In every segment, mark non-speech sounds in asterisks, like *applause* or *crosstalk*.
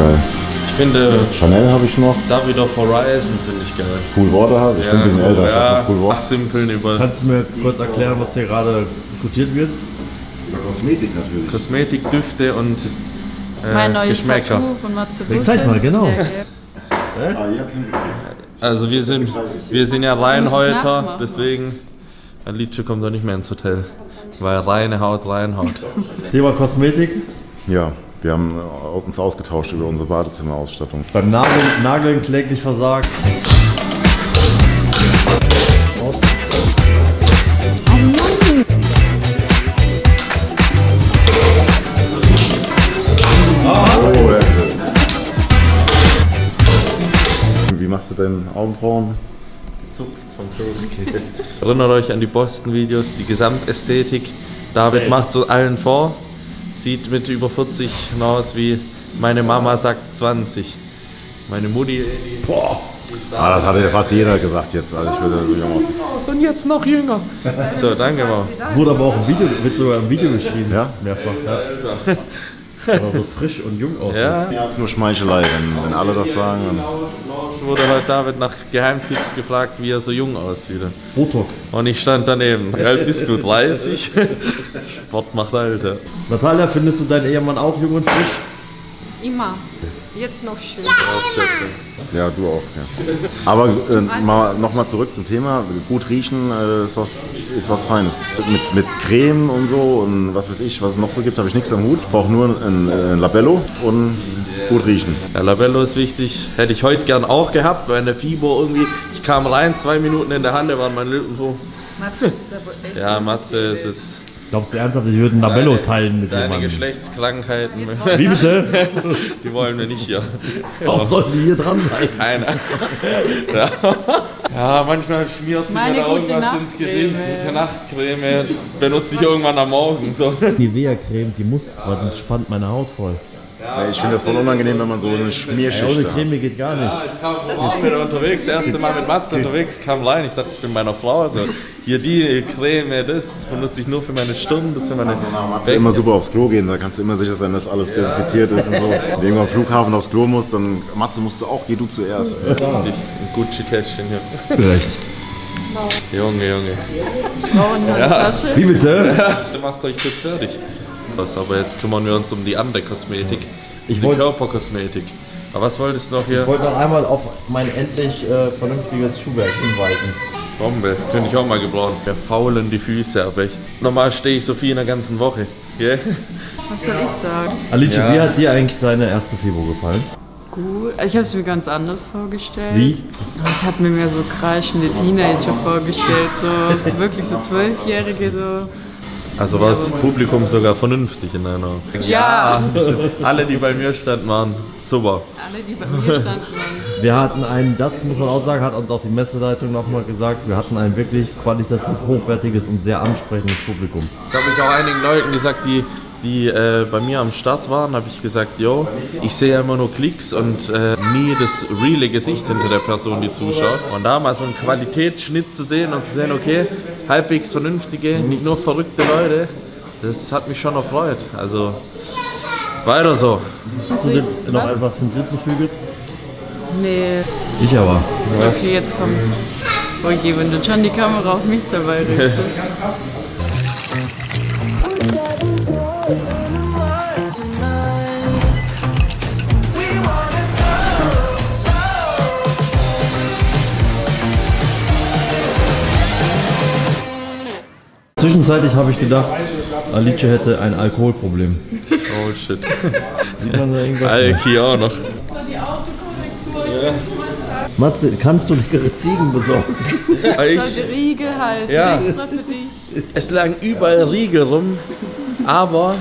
geil. Ich finde Chanel habe ich noch. David of Horizon finde ich geil. Cool Water habe ich. Ich bin ein bisschen älter. Ja, Cool Water. Simpeln über Kannst du mir kurz erklären, was hier gerade diskutiert wird? Kosmetik natürlich. Kosmetik, Düfte und äh, Mein neues Geschmäcker. Tattoo von Matze Ja, zeig mal, genau. Ja, ja. Ah, jetzt. Also wir sind, wir sind ja Reinhäuter, deswegen Alice kommt doch nicht mehr ins Hotel. Weil reine Haut, Reinhaut. Thema Kosmetik. Ja, wir haben äh, uns ausgetauscht über unsere Badezimmerausstattung. Beim Nageln, Nageln kläglich versagt. Oh, Wie machst du deine Augenbrauen? Zupft vom Toast. Erinnert euch an die Boston-Videos, die Gesamtästhetik. David macht so allen vor. Sieht mit über 40 aus wie meine Mama sagt 20. Meine Mutti. Boah. Ah, das hatte ja fast jeder gesagt jetzt. Also ich würde aussehen. aus und jetzt noch jünger. So, danke mal. Wurde aber auch im Video, wird sogar im Video geschrieben. Ja? Mehrfach. Ja. Aber so frisch und jung aussieht. Ja, Ja, ist nur Schmeichelei, wenn, wenn alle das sagen. Dann ich wurde heute David nach Geheimtipps gefragt, wie er so jung aussieht. Botox. Und ich stand daneben. Wie alt bist du? 30? *laughs* Sport macht Alter. Natalia, findest du deinen Ehemann auch jung und frisch? Immer. Jetzt noch schön. Ja, du auch. Ja. *laughs* Aber äh, mal, nochmal zurück zum Thema. Gut riechen äh, ist, was, ist was Feines. Mit, mit Creme und so und was weiß ich, was es noch so gibt, habe ich nichts am Hut. Ich brauche nur ein, ein Labello und gut riechen. Ja, Labello ist wichtig. Hätte ich heute gern auch gehabt, weil in der FIBO irgendwie, ich kam rein, zwei Minuten in der Halle waren meine Lippen so. Matze ist aber echt Ja, Matze ist jetzt. Glaubst du ernsthaft, ich würde ein Labello Deine- teilen mit Deine jemandem? Geschlechtskrankheiten, Wie bitte? *laughs* die wollen wir nicht hier. Warum sollten die hier dran sein? Keiner. Ja. ja, manchmal schmiert sie Meine mir da irgendwas ins Gesicht. Nachtcreme. Gute Nachtcreme benutze ich irgendwann am Morgen. So. Nivea-Creme, die muss, weil sonst spannt meine Haut voll. Nee, ich finde das voll unangenehm, wenn man so eine ohne Schmierschicht hat. Creme geht gar nicht. Ich kam auch wieder unterwegs, das erste Mal mit Matze unterwegs, kam rein. Ich dachte, ich bin meiner Frau. Also hier die Creme, das benutze ich nur für meine Stirn, das für meine Matze immer super aufs Klo gehen, da kannst du immer sicher sein, dass alles desinfiziert ist und so. Wenn du irgendwann am Flughafen aufs Klo musst, dann Matze musst du auch, geh du zuerst. Richtig, ein Gucci-Täschchen hier. Recht. Junge, Junge. Frauenhandtasche. Wie bitte? Ihr *laughs* macht euch kurz fertig. Das, aber jetzt kümmern wir uns um die andere Kosmetik. Ich die wollt- Körperkosmetik. Aber was wolltest du noch hier? Ich wollte noch einmal auf mein endlich äh, vernünftiges Schuhwerk hinweisen. Bombe, könnte ich auch mal gebrauchen. Wir faulen die Füße ab echt. Normal stehe ich so viel in der ganzen Woche. Yeah? Was soll ich sagen? Alice, Ja. wie hat dir eigentlich deine erste Fibo gefallen? Gut. Ich habe es mir ganz anders vorgestellt. Wie? Ich habe mir mehr so kreischende Teenager vorgestellt, so wirklich so Zwölfjährige, so. Also war das Publikum sogar vernünftig in einer. Ja. Alle, die bei mir standen, waren super. Alle, die bei mir standen, waren. Wir hatten ein, das muss man auch sagen, hat uns auch die Messeleitung nochmal gesagt, wir hatten ein wirklich qualitativ hochwertiges und sehr ansprechendes Publikum. Das habe ich auch einigen Leuten gesagt, die, die äh, bei mir am Start waren, habe ich gesagt, yo, ich sehe ja immer nur Klicks und äh, nie das reale Gesicht hinter der Person, die zuschaut. Und da mal so einen Qualitätsschnitt zu sehen und zu sehen, okay, halbwegs vernünftige, nicht nur verrückte Leute, das hat mich schon erfreut. Also weiter so. Hast du dem noch etwas hinzuzufügen? Nee, Ich aber. okay, jetzt kommt's. Oh je, wenn du schon die Kamera auf mich dabei richtest. *laughs* Zwischenzeitlich habe ich gedacht, Alice hätte ein Alkoholproblem. Oh shit. *laughs* Sieht man da irgendwas? Alki auch noch. Matze, kannst du leckere Ziegen besorgen? Ich, Sollte Riegel heißen, Ja. extra für dich. es lagen überall Riegel rum, aber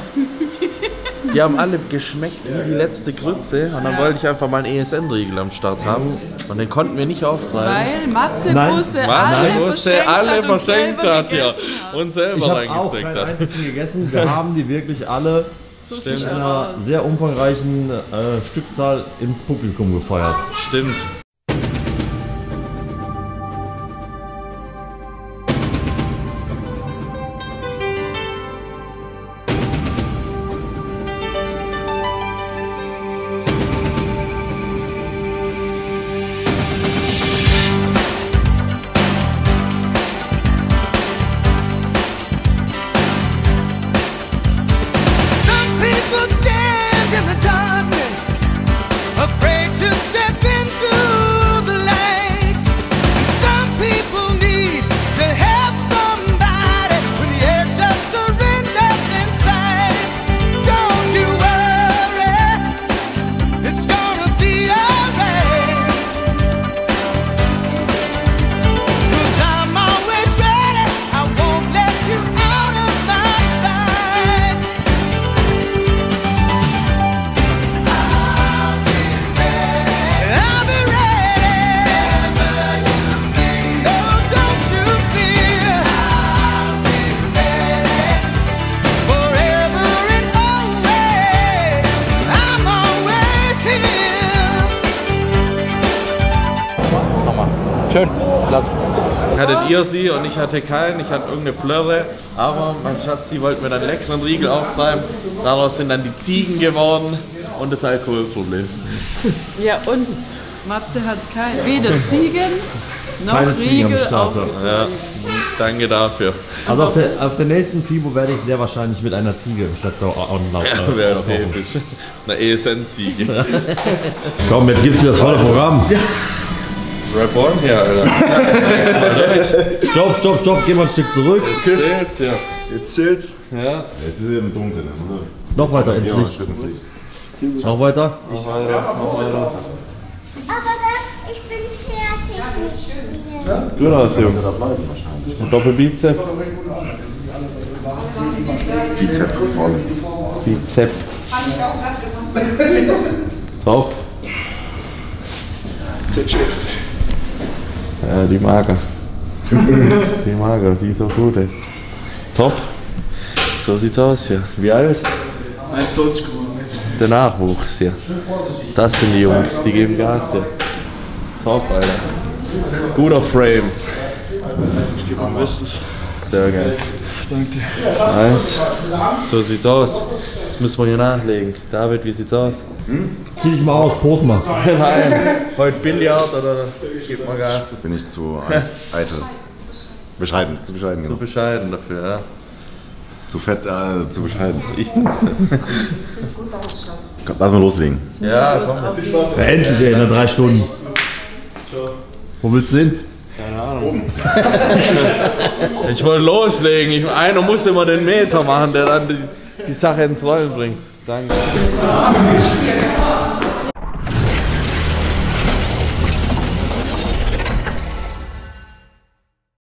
die haben alle geschmeckt wie die letzte Grütze. Und dann wollte ich einfach mal einen ESN-Riegel am Start haben. Und den konnten wir nicht auftreiben. Weil Matze Nein. Busse Was? alle wusste verschenkt alle hat und verschenkt selber hat, ja. Und selber Ich habe auch reingesteckt hat. gegessen. Wir *laughs* haben die wirklich alle So in einer sehr umfangreichen äh, Stückzahl ins Publikum gefeiert. Stimmt. Schön. Klasse. Hattet ihr sie und ich hatte keinen, ich hatte irgendeine Plörre, aber mein Schatz, sie wollte mir dann leckeren Riegel auftreiben. Daraus sind dann die Ziegen geworden und das Alkoholproblem. *laughs* Ja, und Matze hat kein, weder Ziegen noch Keine Ziegen am Riegel auf Ja, danke dafür. Also auf der, auf der nächsten FIBO werde ich sehr wahrscheinlich mit einer Ziege im Stadtbau anlaufen. *laughs* Ja, wäre episch. Eine ESN-Ziege. *laughs* Komm, jetzt gibt's wieder das volle Programm. Rap on hier, Alter. *laughs* Stopp, stopp, stopp, geh mal ein Stück zurück. Zählt's ja. Jetzt zählt's. Ja. Jetzt sind wir im Dunkeln. Also, Noch weiter ins ja, Licht. Ins Licht. Noch weiter. Noch weiter, noch weiter. Aber das, ich bin fertig mit Spielen. Gut aus, Junge. Und Doppelbizep. Bizeps voll. Bizeps. Top. Ja, *laughs* die Mager. Die Mager, die ist auch gut, ey. Top. So sieht's aus hier. Wie alt? 21 geworden jetzt. Der Nachwuchs hier. Das sind die Jungs, die geben Gas hier. Top, Alter. Guter Frame. Ich gebe mein Bestes. Sehr geil. Danke dir. Nice. So sieht's aus. Jetzt müssen wir hier nachlegen. David, wie sieht's aus? Zieh dich mal aus, Prost mal. *laughs* Nein. Heute Billard oder gib mal Gas? Bin ich zu eit- eitel. Bescheiden, zu bescheiden, Zu genau. bescheiden dafür, ja. Zu fett, äh, zu bescheiden. Ich bin's. Komm, Lass mal loslegen. Ja, komm. Endlich, ey, in drei Stunden. Wo willst du hin? *laughs* Ich wollte loslegen. Ich, einer muss immer den Meter machen, der dann die, die Sache ins Rollen bringt. Danke.